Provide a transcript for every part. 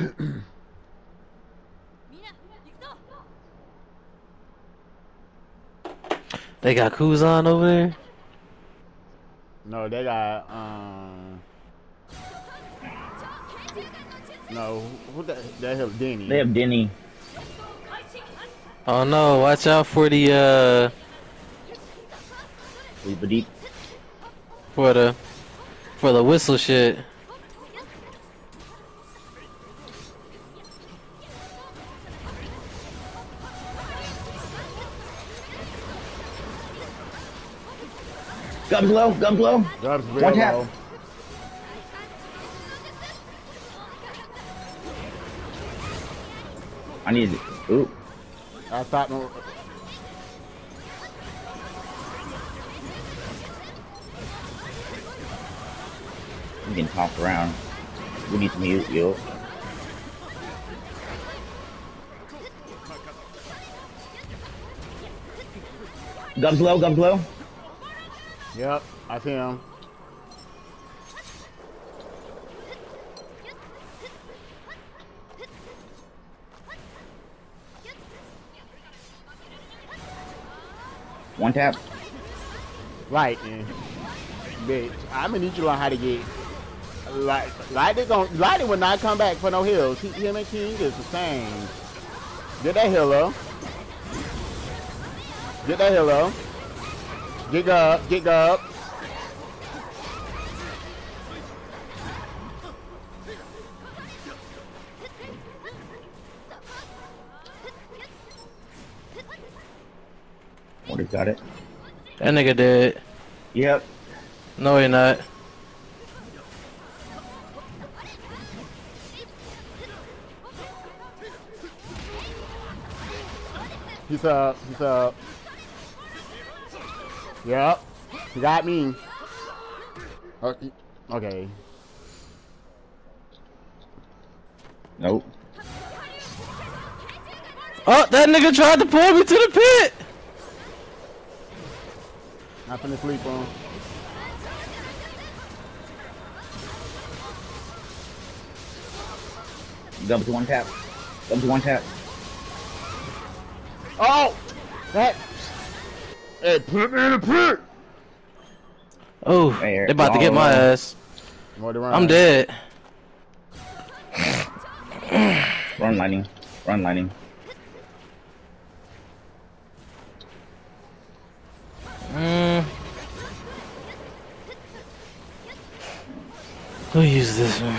They got Kuzan over there. No, they got um. No, who the they have Denny. They have Denny. Oh no! Watch out for the uh for the for the whistle shit. Gums low, gums low. Dubs real One tap. low. I need it. Ooh. I thought no. I'm getting tossed around. We need some mute, yo. Gums low, gums low. Yep, I see him. One tap. Lightning, bitch. I'm gonna need you to learn how to get. Light, lightning gon' lightning will not come back for no heals. He, him and King is the same. Get that heal up. Get that heal up. Get up. Get up. What got it? That nigga did. Yep. No, he not. He's up. He's up. Yep. He got me. Okay. okay. Nope. Oh, that nigga tried to pull me to the pit. Not finna sleep on. Gums to one tap. Gums to one tap. Oh! That. Hey, put me in the pit! Oh, Right here. they about to get my Oh. ass. Run. I'm dead. Run lightning. Run lightning. Mm. Who use this one?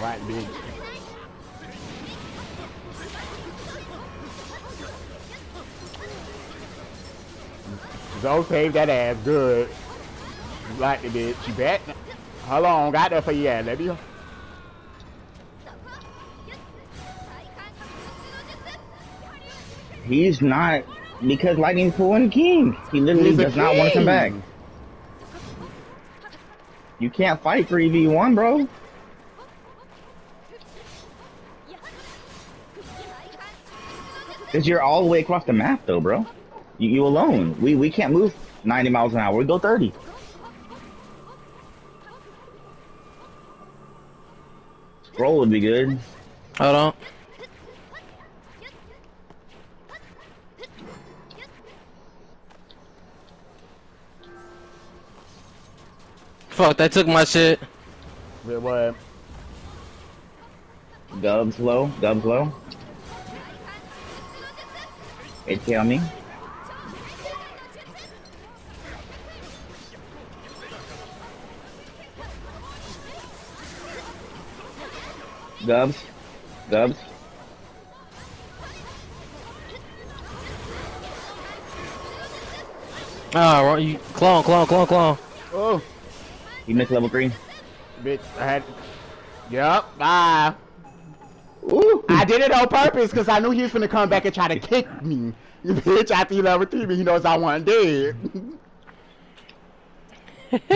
Right, bitch. Zoe saved that ass good. Like the bitch. You bet. Hold on, got that for you, yeah, let me. He's not because lightning's pulling king. He literally He's does not want to come back. You can't fight for EV1, bro. Cause you're all the way across the map, though, bro. You, you alone. We we can't move 90 miles an hour. We go 30. Scroll would be good. Hold on. Fuck, they took my shit. Wait, what? Gubs low. Gubs low. AK on me. Gubs. Gubs. Ah, right, you clone, clone, clone, clone. Oh, You missed level three. bitch, I had. Yup, bye. Ooh. I did it on purpose because I knew he was gonna come back and try to kick me. You bitch, after he level three me, he knows I want dead.